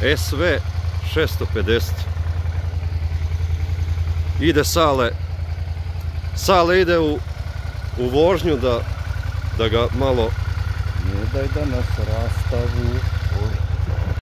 SV 650 ide sale. Sale ide u, u vožnju da, da ga malo ne daj da nas rastavu.